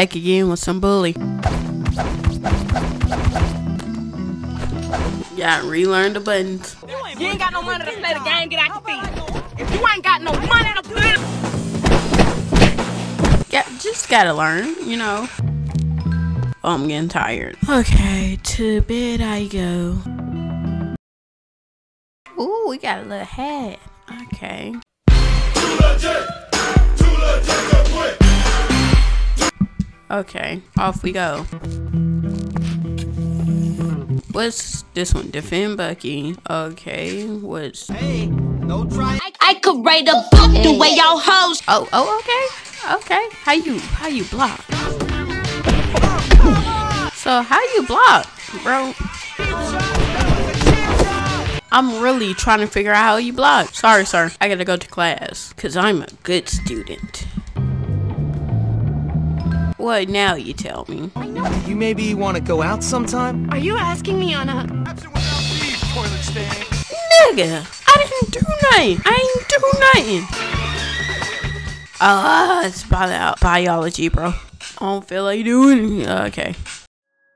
Back again with some bully. Gotta relearn the buttons. You ain't got no money to play the game, get out your feet. If you ain't got no money to play Yeah, just gotta learn, you know. Oh, I'm getting tired. Okay, to bed I go. Ooh, we got a little hat. Okay. Okay, off we go. What's this one? Defend Bucky. Okay, what's I could write a book the way y'all hoes. Oh, oh, okay. Okay. How you how you block? So how you block, bro? I'm really trying to figure out how you block. Sorry, sir. I gotta go to class. Cause I'm a good student. What now you tell me? You maybe want to go out sometime? Are you asking me on a Nigga, I didn't do nothing. I ain't do nothing. Ah, it's bio- biology, bro. I don't feel like doing it. Okay.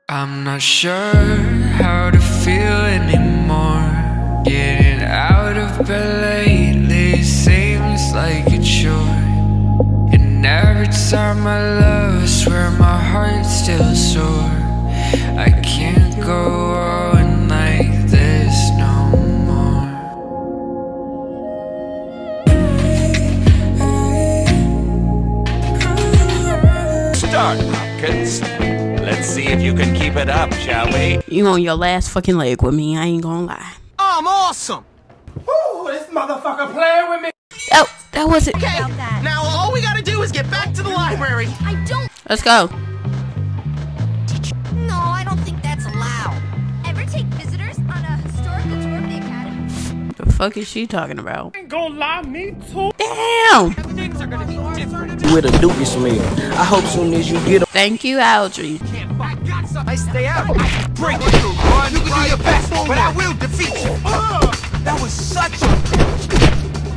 I'm not sure how to feel anymore. Getting out of bed every time I love, I swear my heart's still sore. I can't go on like this no more. Start, Hopkins. Let's see if you can keep it up, shall we? You on your last fucking leg with me, I ain't gonna lie. I'm awesome! Ooh, this motherfucker playing with me. Oh, that was it. Okay, now all we gotta do is get back to the library. I don't Let's go. No, I don't think that's allowed. Ever take visitors on a historical tour of the academy? The fuck is she talking about? Ain't gonna lie, me too. Damn! Things are gonna be different. with a doobie smell. I hope soon as you get Thank you, Aldry. I stay out. Break it. You can do your best, but I will defeat you. Ugh, that was such a...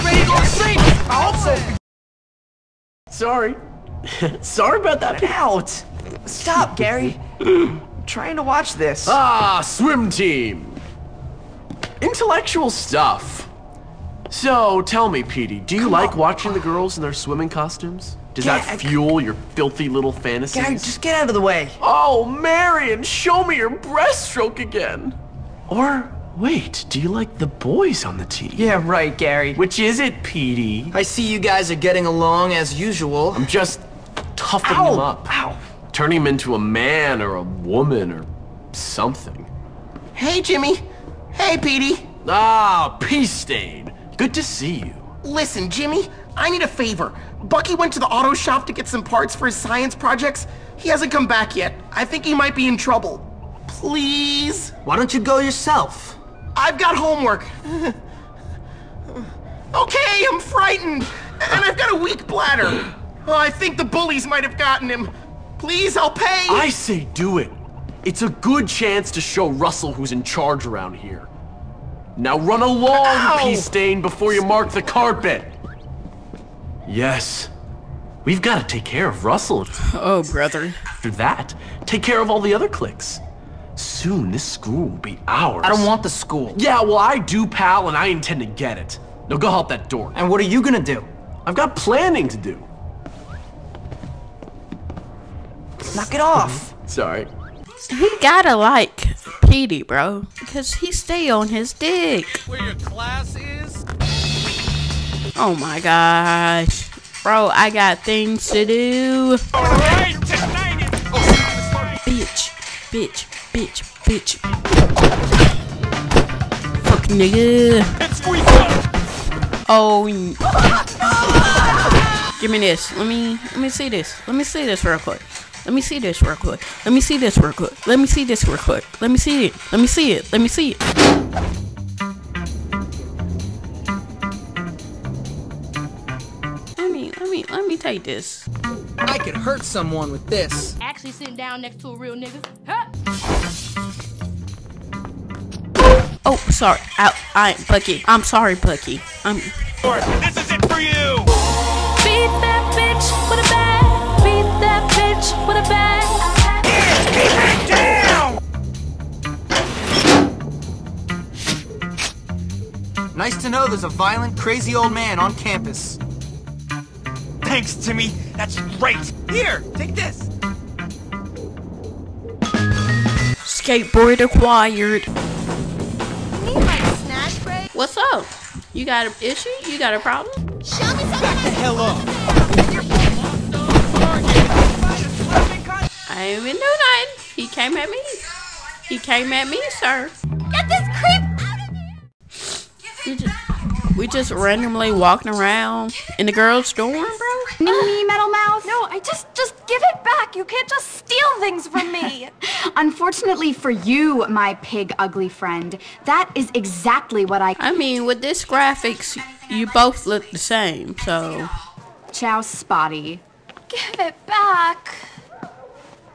Ready to? I hope so. Sorry. Sorry about that. Out. Stop, Gary. trying to watch this. Ah, swim team. Intellectual stuff. So, tell me, Petey, do you like watching the girls in their swimming costumes? Does Yeah, that fuel your filthy little fantasies? Gary, just get out of the way. Oh, Marion, show me your breaststroke again. Or, wait, do you like the boys on the team? Yeah, right, Gary. Which is it, Petey? I see you guys are getting along as usual. I'm just toughing Ow! him up. Ow. Turning him into a man or a woman or something. Hey, Jimmy. Hey, Petey. Ah, Pee Stain. Good to see you. Listen, Jimmy, I need a favor. Bucky went to the auto shop to get some parts for his science projects. He hasn't come back yet. I think he might be in trouble. Please? Why don't you go yourself? I've got homework. okay, I'm frightened. And I've got a weak bladder. Oh, I think the bullies might have gotten him. Please, I'll pay. I say do it. It's a good chance to show Russell who's in charge around here. Now run along, Ow! Pee Stain, before you mark the carpet. Yes. We've got to take care of Russell. Oh, brother. After that, take care of all the other cliques. Soon, this school will be ours. I don't want the school. Yeah, well, I do, pal, and I intend to get it. Now go help that door. And what are you gonna do? I've got planning to do. Knock it off. Sorry. He gotta like Petey, bro. Because he stay on his dick. Where your class is? Oh my gosh. Bro, I got things to do. Alright, tonight is. Bitch, bitch, bitch, bitch. Fuck nigga. Oh. Give me this. Let me let me see this. Let me see this real quick. Let me see this real quick. Let me see this real quick. Let me see this real quick. Let me see it. Let me see it. Let me see it. let me take this. I could hurt someone with this. Actually sitting down next to a real nigga. Huh. Oh, sorry. I, I, Bucky. I'm sorry, Bucky. I'm. This is it for you. Beat that bitch with a. Beat that bitch with a Nice to know there's a violent, crazy old man on campus. Thanks, Timmy. That's great. Here, take this. Skateboard acquired. Need my snack break? What's up? You got an issue? You got a problem? Show me something. Hell up. I ain't even do nothing. He came at me. He came at me, sir. Get this creep out of here! We just, we just randomly walking around in the girls' dorm, bro. Me, Metal Mouth? No, I just just give it back. You can't just steal things from me. Unfortunately for you, my pig ugly friend, that is exactly what I. I mean, with this graphics, you both look the same, so. Chow Spotty. give it back.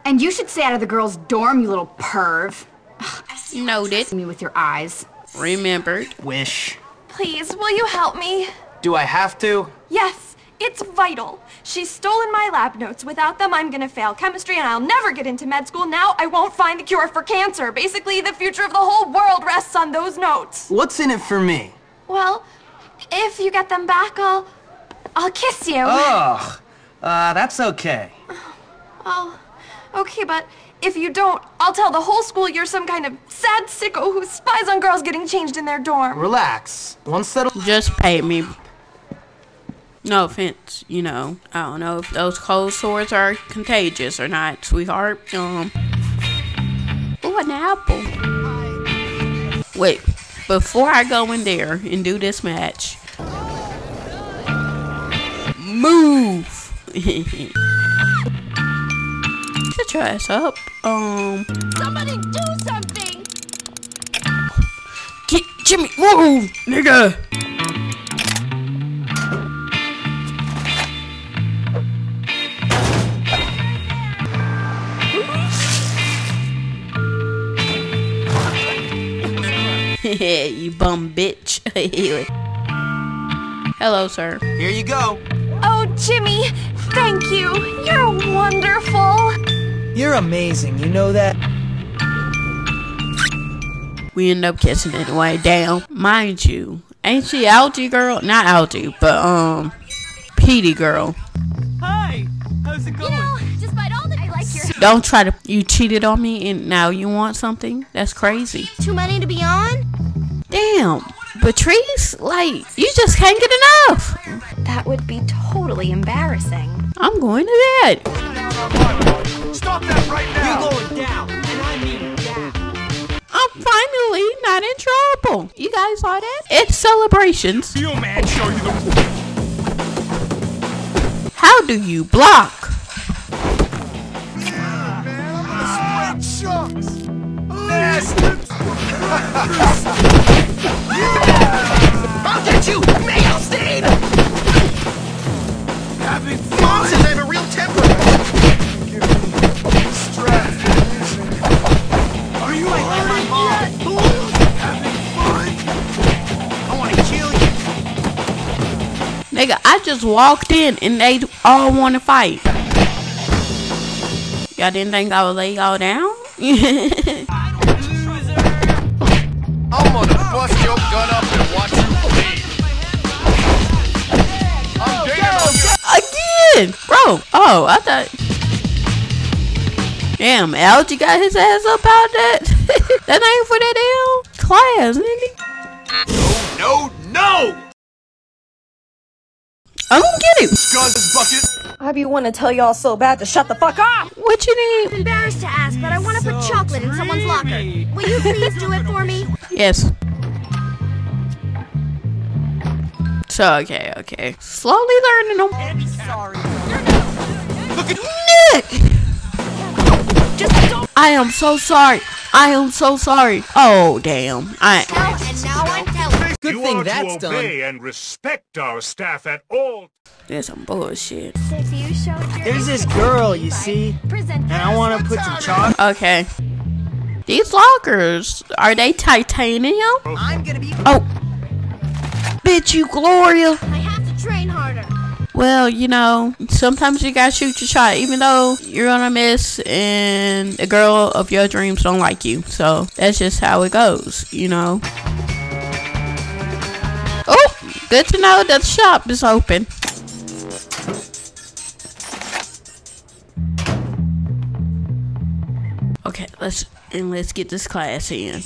And you should stay out of the girls' dorm, you little perv. Noted. Me with your eyes. Remembered. Wish. Please, will you help me? Do I have to? Yes, it's vital. She's stolen my lab notes. Without them, I'm gonna fail chemistry and I'll never get into med school. Now I won't find the cure for cancer. Basically, the future of the whole world rests on those notes. What's in it for me? Well, if you get them back, I'll. I'll kiss you. Oh, uh, that's okay. Oh, okay, but if you don't, I'll tell the whole school you're some kind of sad sicko who spies on girls getting changed in their dorm. Relax. Once settled. Just pay me. No offense, you know. I don't know if those cold sores are contagious or not, sweetheart. Um. Ooh, an apple. Wait, before I go in there and do this match, move. Get your ass up. Um, Somebody do something! get Jimmy, move, nigga. You bum bitch. Hello, sir. Here you go. Oh, Jimmy, thank you. You're wonderful. You're amazing, you know that? We end up kissing anyway. Damn, mind you, ain't she Algie girl? Not Algie, but um, Petey girl. Hi. How's it You know, despite all the I like your Don't try to. You cheated on me, and now you want something? That's crazy. too many to be on. Damn, Patrice, like you just can't get enough. That would be totally embarrassing. I'm going to bed. Stop that right now. You're going down, and I mean down. I'm finally not in trouble. You guys saw that? It's celebrations. You man, show you the. How do you block? Spread chunks. I'll get you, mail stain! Having fun. says I have a real temper. Are you? Having fun. Nigga, I just walked in and they all want to fight. Y'all didn't think I would lay y'all down? dead. Again! Bro, oh, I thought. Damn, Algie got his ass up out that. that ain't for that L class, nigga. No, no. no! I don't get it. Scuzz bucket. I be want to tell y'all so bad to shut the fuck up. What you need? I'm embarrassed to ask, but I want to put chocolate in someone's locker. Will you please do it for me? Yes. So, okay, okay. Slowly learning them. I'm sorry. Nick! I am so sorry. I am so sorry. Oh, damn. I. Now and now I'm telling. Good you thing are that's to done. and respect our staff at all There's some bullshit. Six, you showed your There's this girl, you see, and I want to put some chocolate. Okay. These lockers, are they titanium? I'm gonna be. Oh. You Gloria. I have to train harder. Well, you know, sometimes you gotta shoot your shot, even though you're gonna miss and the girl of your dreams don't like you. So that's just how it goes, you know. Oh, good to know that the shop is open. Okay, let's and let's get this class in.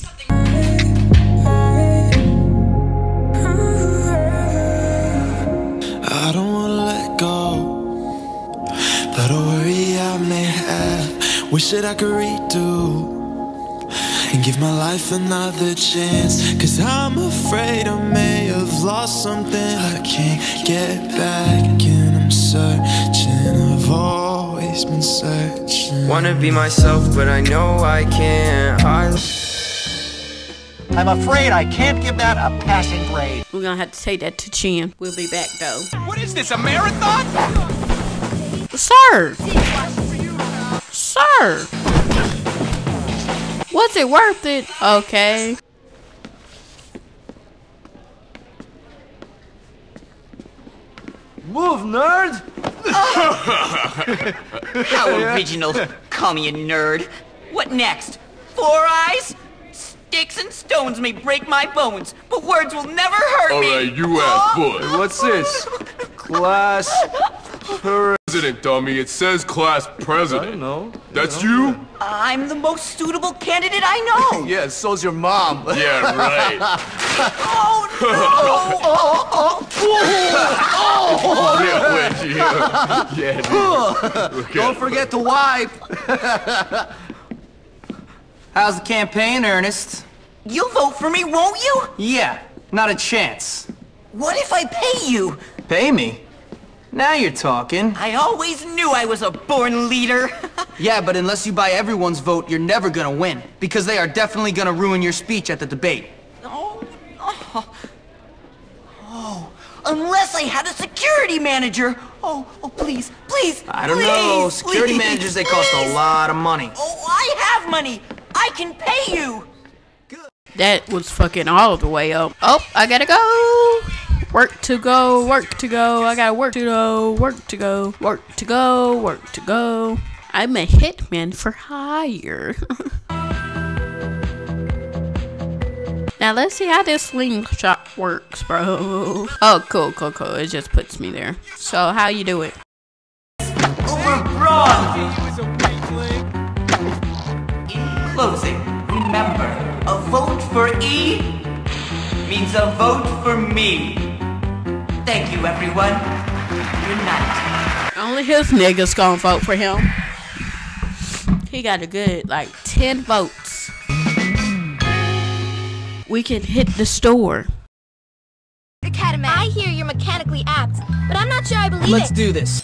I don't wanna let go. But a worry I may have. Wish that I could redo. And give my life another chance. Cause I'm afraid I may have lost something I can't get back. And I'm searching, I've always been searching. Wanna be myself, but I know I can't. I I'm afraid I can't give that a passing grade. We're gonna have to take that to Chin. We'll be back though. What is this, a marathon? Sir! Sir! Was it worth it? Okay. Move, nerd! How original. Call me a nerd. What next? Four eyes? Sticks and stones may break my bones, but words will never hurt me. Alright, you oh. have Oh. fun. What's this? Class President, dummy. It says class president. I know. That's you? I'm the most suitable candidate I know. yeah, so's your mom. Yeah, right. oh, oh. yeah, wait, yeah. Yeah, dude. Okay. Don't forget to wipe. How's the campaign, Earnest? You'll vote for me, won't you? Yeah, not a chance. What if I pay you? Pay me? Now you're talking. I always knew I was a born leader. Yeah, but unless you buy everyone's vote, you're never gonna win. Because they are definitely gonna ruin your speech at the debate. Oh, oh, oh, unless I had a security manager. Oh, oh, please, please, I don't please, know. Security please, managers, they cost a lot of money. Oh, I have money. I can pay you. That was fucking all the way up. Oh, I gotta go. Work to go, work to go. I gotta work to go, work to go, work to go, work to go. I'm a hitman for hire. now let's see how this slingshot works, bro. Oh, cool, cool, cool. It just puts me there. So how you do it? In closing, remember, a vote for E means a vote for me. Thank you, everyone. Good night. Only his niggas gonna vote for him. He got a good like 10 votes. We can hit the store. Academy. I hear you're mechanically apt, but I'm not sure I believe Let's it. do this.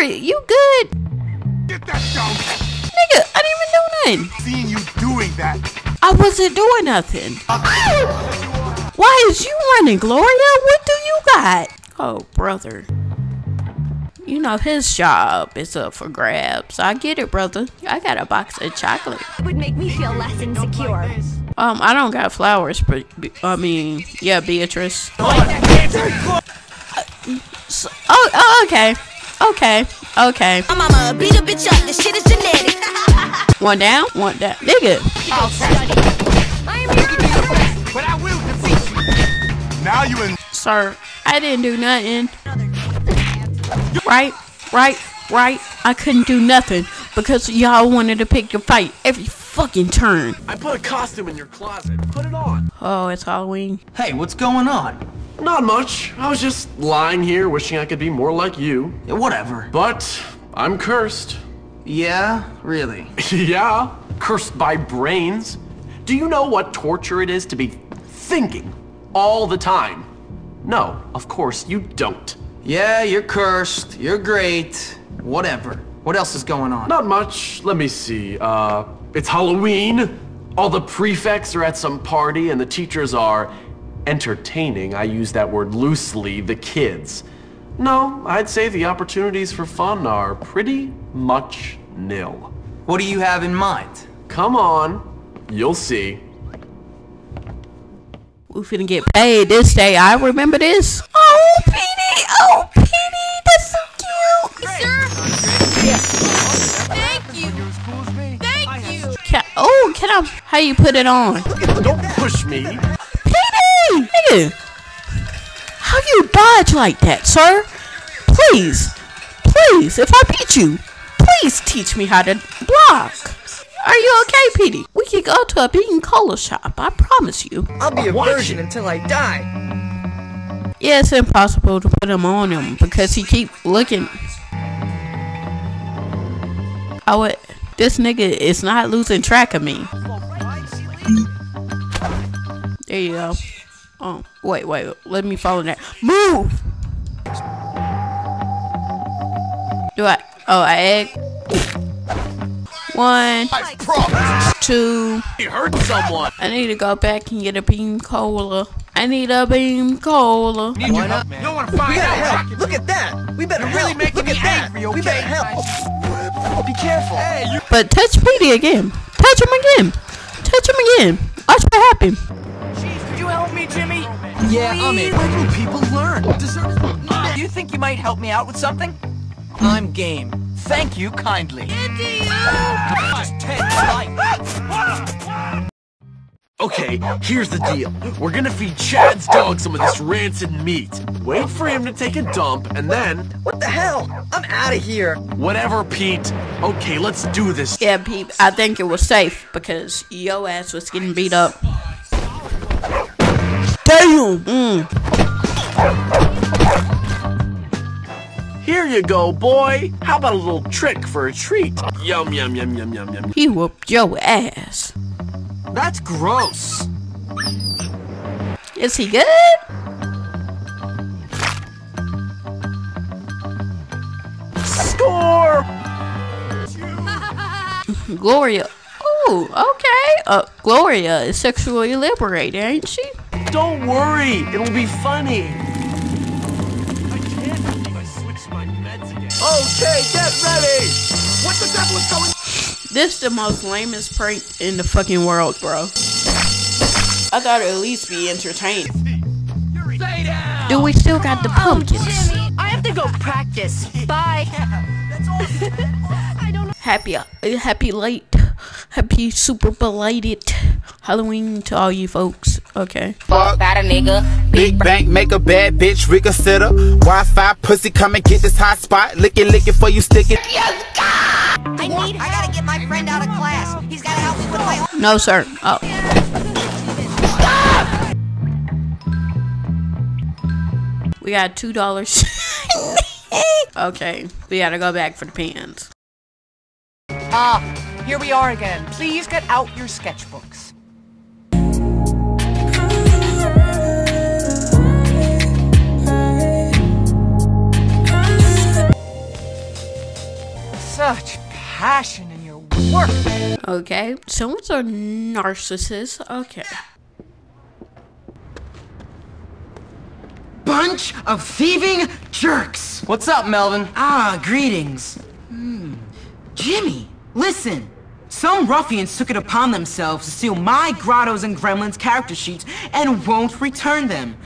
Glory, you good? Get that down. Nigga, I didn't even do nothing. Seeing you doing that. I wasn't doing nothing. Why is you running, Gloria? What do you got? Oh, brother. You know his job is up for grabs. I get it, brother. I got a box of chocolate. It would make me feel less insecure. Um, I don't got flowers, but I mean, yeah, Beatrice. Uh, so- oh, oh, okay, okay, okay. My mama beat a bitch up. This shit is genetic. One down, one down, nigga. I'll study. I am your But I will defeat you. Now you in. Sir, I didn't do nothing. Right, right, right. I couldn't do nothing because y'all wanted to pick your fight every fucking turn. I put a costume in your closet. Put it on. Oh, it's Halloween. Hey, what's going on? Not much. I was just lying here wishing I could be more like you. Yeah, whatever. But I'm cursed. Yeah, really. yeah, cursed by brains. Do you know what torture it is to be thinking all the time? No, of course you don't. Yeah, you're cursed. You're great. Whatever. What else is going on? Not much. Let me see. Uh, it's Halloween. All the prefects are at some party, and the teachers are entertaining. I use that word loosely. The kids. No, I'd say the opportunities for fun are pretty much nil. What do you have in mind? Come on, you'll see. We finna get paid this day. I remember this. Oh, Petey! Oh, How you put it on? Don't push me. PD! Nigga! How you dodge like that, sir? Please, please, if I beat you, please teach me how to block. Are you okay, Petey? We could go to a Beam Cola shop, I promise you. I'll be a virgin until I die. Yeah, it's impossible to put him on him because he keep looking. Oh, what? This nigga is not losing track of me. There you go. Oh, wait, wait. Let me follow that. Move! Do I? Oh, I egg. One, two. He hurt someone. I need to go back and get a Beam Cola. I need a Beam Cola. Why not? You don't want to find we gotta out. Help. Look at that. We better You're really help. making Look me at that. angry, We better okay? help. Be careful. Hey, you. But touch Petey again. Touch him again. Touch him again. Watch what happen. Could you help me, Jimmy? Yeah, I'm in. When will people learn? Do you think you might help me out with something? I'm game. Thank you kindly. Just take life. Okay, here's the deal. We're gonna feed Chad's dog some of this rancid meat. Wait for him to take a dump, and then... What the hell? I'm out of here. Whatever, Pete. Okay, let's do this. Yeah, Pete, I think it was safe because yo ass was getting beat up. Mm. Here you go, boy. How about a little trick for a treat? Yum, yum, yum, yum, yum, yum. He whooped your ass. That's gross. Is he good? Score! Gloria. Oh, okay. Uh, Gloria is sexually liberated, ain't she? Don't worry, it'll be funny. Okay, get ready! What the devil is going This the most lamest prank in the fucking world, bro. I thought it'd at least be entertaining. Do we still got the pumpkins? Jimmy, I have to go practice. Bye. Happy, uh, happy late, happy super belated Halloween to all you folks. Okay. Fuck about a nigga. Big bank, make a bad bitch reconsider. Wi-Fi, pussy, come and get this hot spot. Licking, licking for you, sticking. I need I gotta get my friend out of class. He's gotta help me with my No, sir. Oh. We got two dollars. okay, we gotta go back for the pants. Ah, here we are again. Please get out your sketchbooks. Such passion in your work. Okay, someone's a narcissist. Okay. Bunch of thieving jerks. What's up, Melvin? Ah, greetings. Hmm. Jimmy, listen. Some ruffians took it upon themselves to steal my Grottos and Gremlins character sheets and won't return them.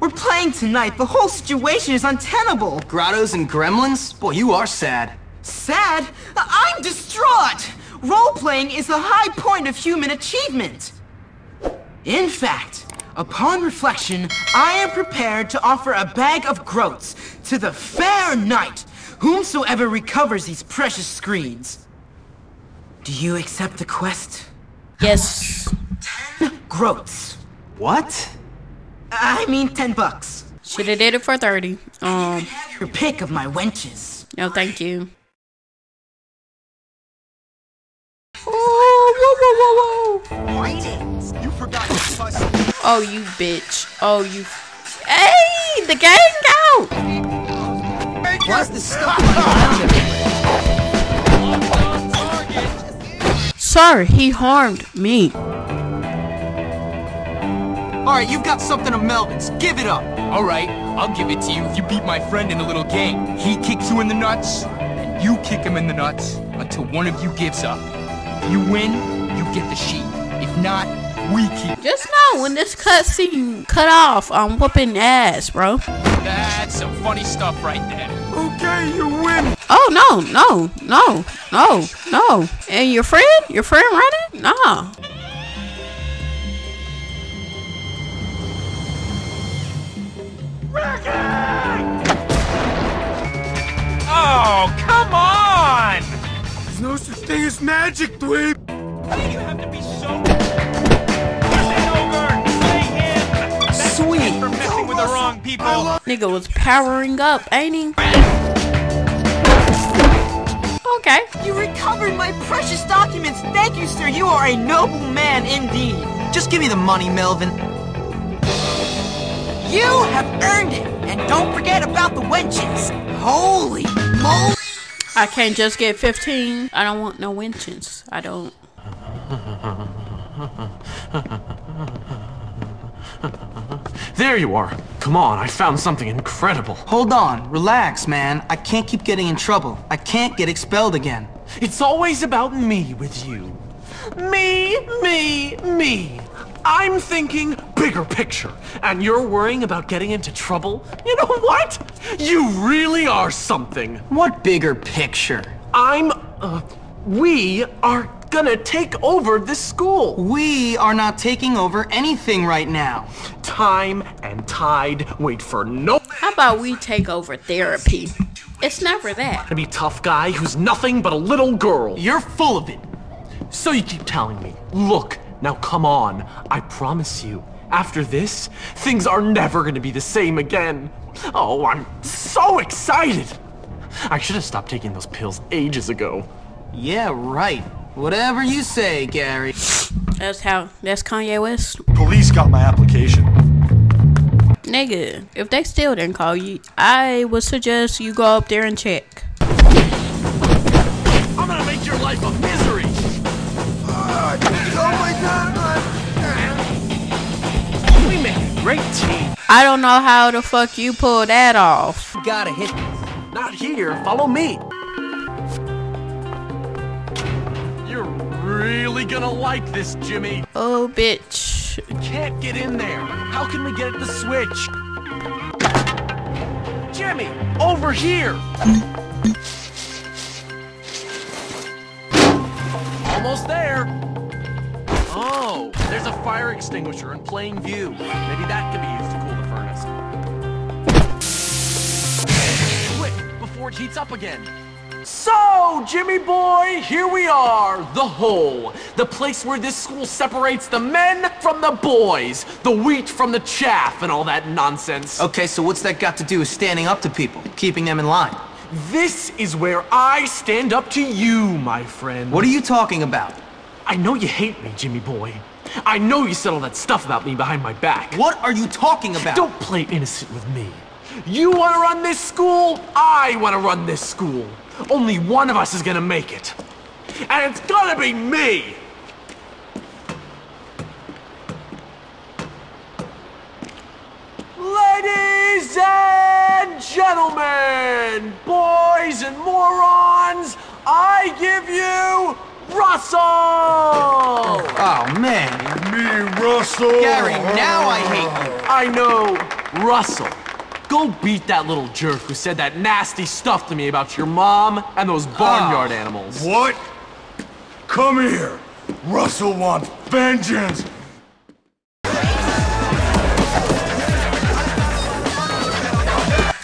We're playing tonight. The whole situation is untenable. Grottos and Gremlins? Boy, you are sad. Sad? I'm distraught! Role-playing is the high point of human achievement. In fact, upon reflection, I am prepared to offer a bag of groats to the fair knight, whomsoever recovers these precious screens. Do you accept the quest? Yes. Ten Groats. What? I mean ten bucks. Shoulda did it for 30. Um, Your pick of my wenches. no thank you. Oh, whoa, whoa, whoa, whoa. You forgot to fuss. Oh, you bitch. Oh, you. Hey, the gang out! Why's this stuff around Sir, he harmed me. Alright, you've got something of Melvin's. Give it up. Alright, I'll give it to you if you beat my friend in a little game. He kicks you in the nuts, and you kick him in the nuts until one of you gives up. If you win, you get the sheet. If not, we keep. Just know when this cutscene cut off, I'm whooping ass, bro. That's some funny stuff right there. Okay, you win. Oh no, no, no, no, no. And your friend? Your friend running? Nah. No such thing as magic, dweeb. Why do you have to be so... Listen, Ogre! Slay him! That's Sweet. for messing with the wrong people. Nigga was powering up, ain't he? Okay. You recovered my precious documents. Thank you, sir. You are a noble man indeed. Just give me the money, Melvin. You have earned it. And don't forget about the wenches. Holy moly. I can't just get 15. I don't want no winches. I don't. There you are. Come on, I found something incredible. Hold on. Relax, man. I can't keep getting in trouble. I can't get expelled again. It's always about me with you. Me, me, me. I'm thinking bigger picture, and you're worrying about getting into trouble? You know what? You really are something. What bigger picture? I'm, uh, we are gonna take over this school. We are not taking over anything right now. Time and tide wait for no How about we take over therapy? It's never that. to be tough guy who's nothing but a little girl. You're full of it. So you keep telling me, look, now come on. I promise you, after this, things are never gonna be the same again. Oh, I'm so excited. I should have stopped taking those pills ages ago. Yeah, right. Whatever you say, Gary. That's how. That's Kanye West. Police got my application. Nigga, if they still didn't call you, I would suggest you go up there and check. I'm gonna make your life a misery. Oh my god. We make a great team. I don't know how the fuck you pull that off. Gotta hit Not here. Follow me. You're really gonna like this, Jimmy. Oh, bitch. Can't get in there. How can we get it to switch? Jimmy, over here. Almost there. Oh, there's a fire extinguisher in plain view. Maybe that could be used to cool the furnace. Quick, before it heats up again. So, Jimmy boy, here we are, the hole. The place where this school separates the men from the boys, the wheat from the chaff, and all that nonsense. Okay, so what's that got to do with standing up to people, keeping them in line? This is where I stand up to you, my friend. What are you talking about? I know you hate me, Jimmy boy. I know you said all that stuff about me behind my back. What are you talking about? Don't play innocent with me. You want to run this school? I want to run this school. Only one of us is gonna make it. And it's gonna be me! Ladies and gentlemen, boys and morons, I give you Russell! Oh, man. Me, Russell. Gary, now I hate you. I know, Russell. Go beat that little jerk who said that nasty stuff to me about your mom and those barnyard ah. animals. What? Come here. Russell wants vengeance.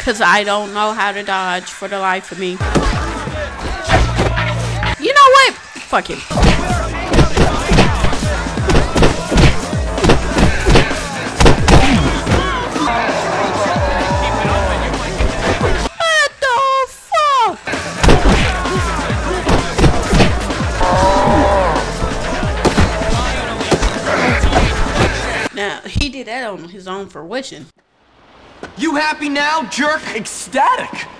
Cause I don't know how to dodge for the life of me. Fuck fuck? Now he did that on his own for fruition. You happy now, jerk? Ecstatic!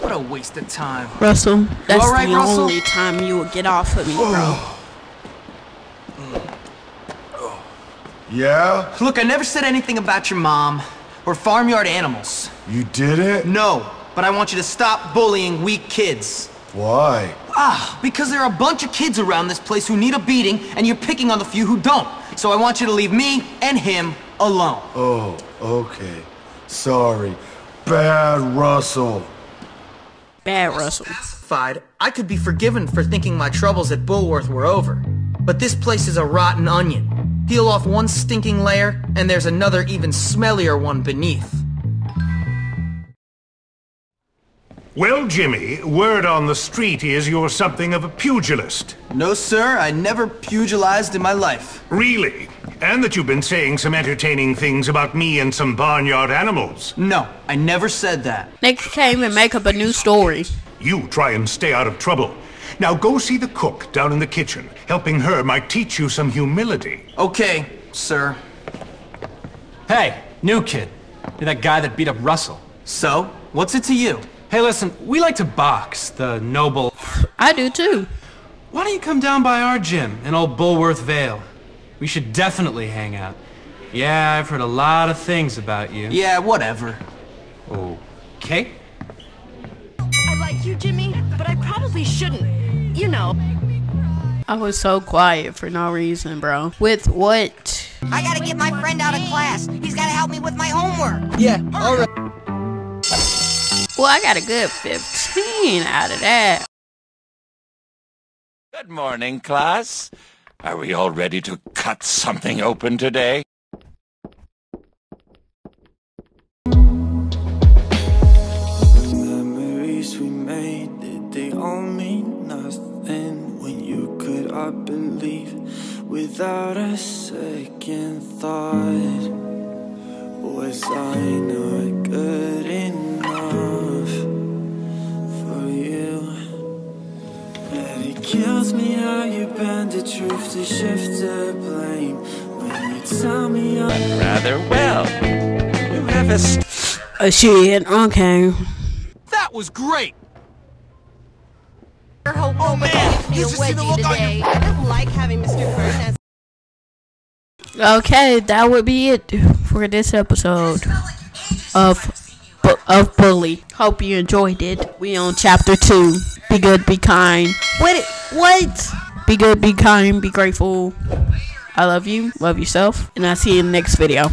What a waste of time. Russell, that's all right, the Russell? only time you will get off of me, bro. Yeah? Look, I never said anything about your mom or farmyard animals. You did it? No, but I want you to stop bullying weak kids. Why? Ah, because there are a bunch of kids around this place who need a beating, and you're picking on the few who don't. So I want you to leave me and him alone. Oh, okay. Sorry. Bad Russell. Bad Russell. Fied, I could be forgiven for thinking my troubles at Bullworth were over. But this place is a rotten onion. Peel off one stinking layer, and there's another even smellier one beneath. Well, Jimmy, word on the street is you're something of a pugilist. No, sir, I never pugilized in my life. Really? And that you've been saying some entertaining things about me and some barnyard animals. No, I never said that. Next came and make up a new story. You try and stay out of trouble. Now go see the cook down in the kitchen. Helping her might teach you some humility. Okay, sir. Hey, new kid. You're that guy that beat up Russell. So, what's it to you? Hey, listen, we like to box, the noble. I do too. Why don't you come down by our gym in old Bullworth Vale? We should definitely hang out. Yeah, I've heard a lot of things about you. Yeah, whatever. Okay. I like you, Jimmy, but I probably shouldn't. You know. I was so quiet for no reason, bro. With what? I gotta get my friend out of class. He's gotta help me with my homework. Yeah, alright. Well, I got a good 15 out of that. Good morning, class. Are we all ready to cut something open today? Memories we made, did they all mean nothing? When you could, I believe, without a second thought. Was I not good enough kills me how you bend the truth to shift the blame. When you tell me I'm Rather well. You have a st- Oh, shit. Okay. That was great! Oh man, you should see the look today. I don't like having Mr. Burton as Okay, that would be it for this episode of Bu- of Bully. Hope you enjoyed it. We on chapter two. Be good, be kind. What? What? Be good, be kind, be grateful. I love you. Love yourself, and I'll see you in the next video.